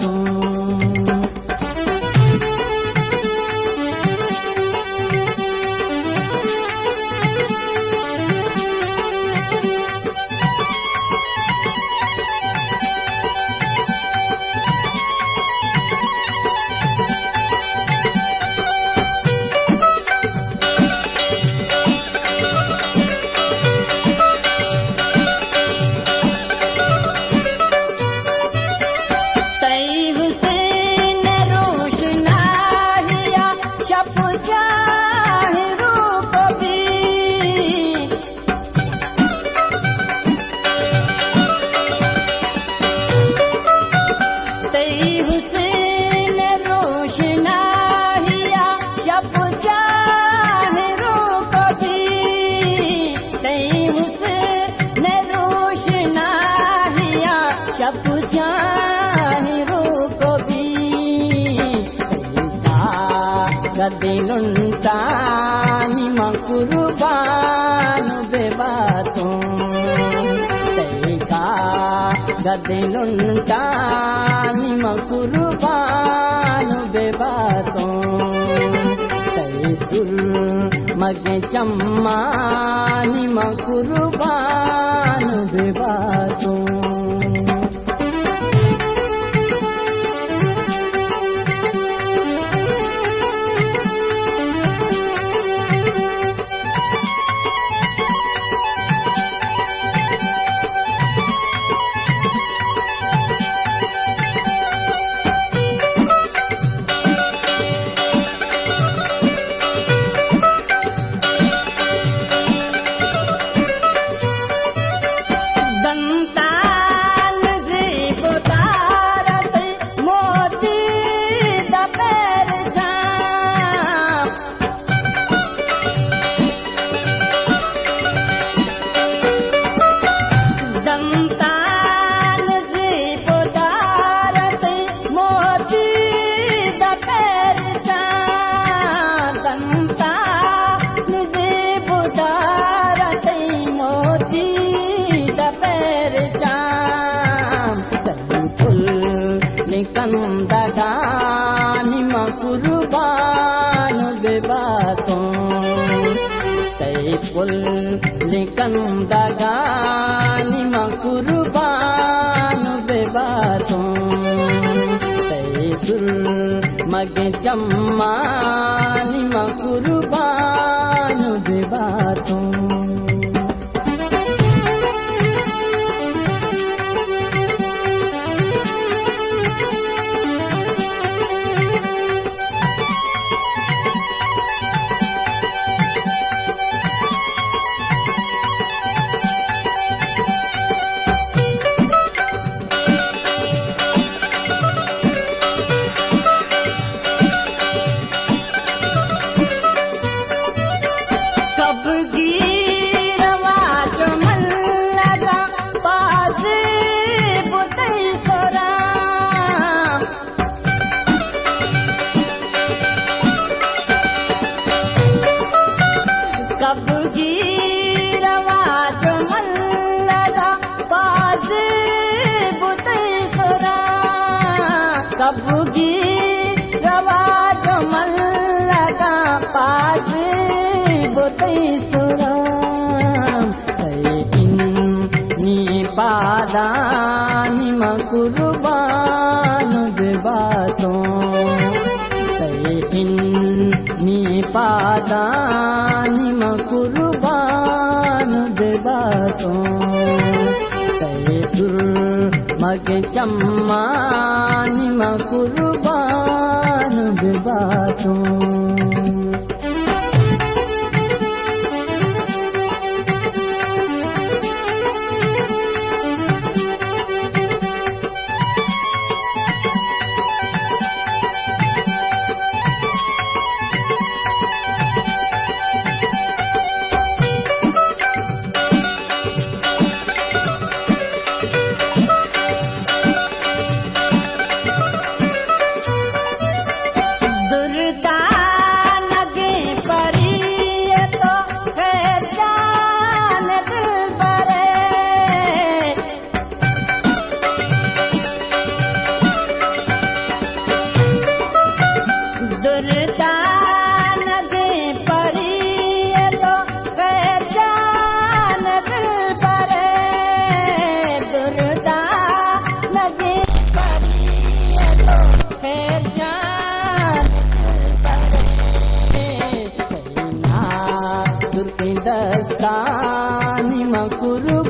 तुम గదెనుంటా నిమ కురుబాను బెబాతో తైసుల్ మగ చమ్మా నిమ కురుబా ಸದಾ ನಿಮ್ಮ ಕುರುಬಾನು ಬಾತೋ ತೈ ಪುಲ್ ನಿಕಂದಾಗ ನಿಮ್ಮ ಕುರುಬಾನು ಬಾತೋ ತೈ ಸುಲ್ ಮಗೆ ಜಮ್ಮಾ ी लगा पा बुते सुरावा मन लगा पा बुतैसुरा ते कि नीपादा कुर्बा बातो नीपदा जज्बा I'm kurum